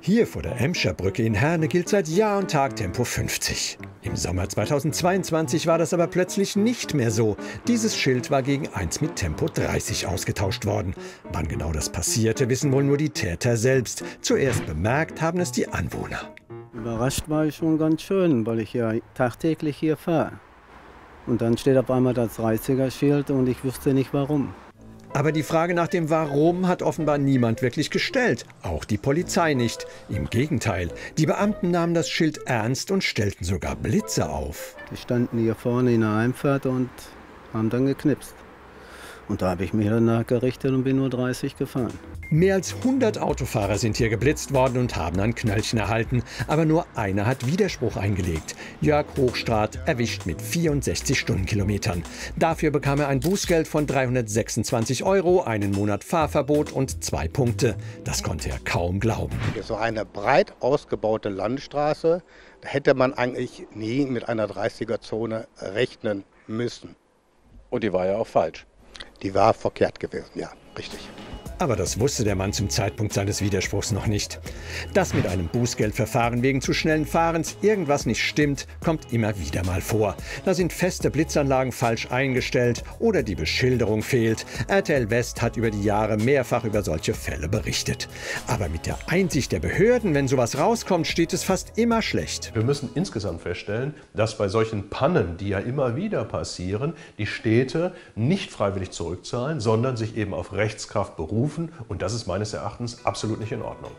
Hier vor der Emscher Brücke in Herne gilt seit Jahr und Tag Tempo 50. Im Sommer 2022 war das aber plötzlich nicht mehr so. Dieses Schild war gegen eins mit Tempo 30 ausgetauscht worden. Wann genau das passierte, wissen wohl nur die Täter selbst. Zuerst bemerkt haben es die Anwohner. Überrascht war ich schon ganz schön, weil ich ja tagtäglich hier fahre. Und dann steht auf einmal das 30er-Schild und ich wusste nicht warum. Aber die Frage nach dem Warum hat offenbar niemand wirklich gestellt, auch die Polizei nicht. Im Gegenteil, die Beamten nahmen das Schild ernst und stellten sogar Blitze auf. Die standen hier vorne in der Einfahrt und haben dann geknipst. Und da habe ich mich danach gerichtet und bin nur 30 gefahren. Mehr als 100 Autofahrer sind hier geblitzt worden und haben ein Knöllchen erhalten. Aber nur einer hat Widerspruch eingelegt. Jörg Hochstrat erwischt mit 64 Stundenkilometern. Dafür bekam er ein Bußgeld von 326 Euro, einen Monat Fahrverbot und zwei Punkte. Das konnte er kaum glauben. So eine breit ausgebaute Landstraße hätte man eigentlich nie mit einer 30er-Zone rechnen müssen. Und die war ja auch falsch. Die war verkehrt gewesen, ja, richtig. Aber das wusste der Mann zum Zeitpunkt seines Widerspruchs noch nicht. Dass mit einem Bußgeldverfahren wegen zu schnellen Fahrens irgendwas nicht stimmt, kommt immer wieder mal vor. Da sind feste Blitzanlagen falsch eingestellt oder die Beschilderung fehlt. RTL West hat über die Jahre mehrfach über solche Fälle berichtet. Aber mit der Einsicht der Behörden, wenn sowas rauskommt, steht es fast immer schlecht. Wir müssen insgesamt feststellen, dass bei solchen Pannen, die ja immer wieder passieren, die Städte nicht freiwillig zurückzahlen, sondern sich eben auf Rechtskraft berufen rufen und das ist meines Erachtens absolut nicht in Ordnung.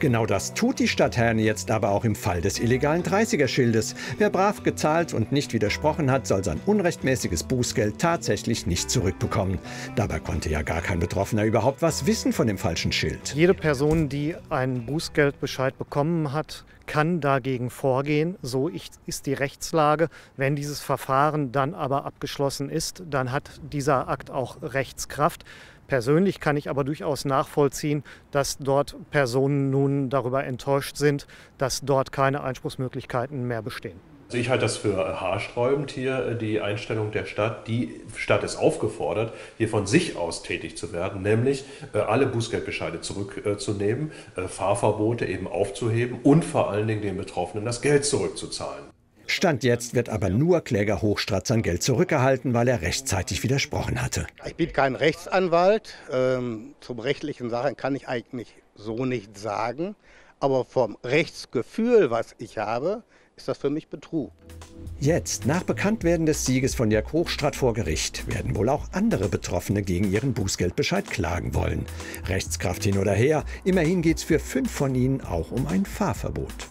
Genau das tut die Stadt Herne jetzt aber auch im Fall des illegalen 30er-Schildes. Wer brav gezahlt und nicht widersprochen hat, soll sein unrechtmäßiges Bußgeld tatsächlich nicht zurückbekommen. Dabei konnte ja gar kein Betroffener überhaupt was wissen von dem falschen Schild. Jede Person, die einen Bußgeldbescheid bekommen hat, kann dagegen vorgehen. So ist die Rechtslage. Wenn dieses Verfahren dann aber abgeschlossen ist, dann hat dieser Akt auch Rechtskraft. Persönlich kann ich aber durchaus nachvollziehen, dass dort Personen nun darüber enttäuscht sind, dass dort keine Einspruchsmöglichkeiten mehr bestehen. Also ich halte das für haarsträubend hier, die Einstellung der Stadt. Die Stadt ist aufgefordert, hier von sich aus tätig zu werden, nämlich äh, alle Bußgeldbescheide zurückzunehmen, äh, Fahrverbote eben aufzuheben und vor allen Dingen den Betroffenen das Geld zurückzuzahlen. Stand jetzt wird aber nur Kläger Hochstrat sein Geld zurückgehalten, weil er rechtzeitig widersprochen hatte. Ich bin kein Rechtsanwalt. Ähm, zum rechtlichen Sachen kann ich eigentlich so nicht sagen. Aber vom Rechtsgefühl, was ich habe, ist das für mich Betrug. Jetzt, nach Bekanntwerden des Sieges von Jörg Hochstrat vor Gericht, werden wohl auch andere Betroffene gegen ihren Bußgeldbescheid klagen wollen. Rechtskraft hin oder her, immerhin geht es für fünf von ihnen auch um ein Fahrverbot.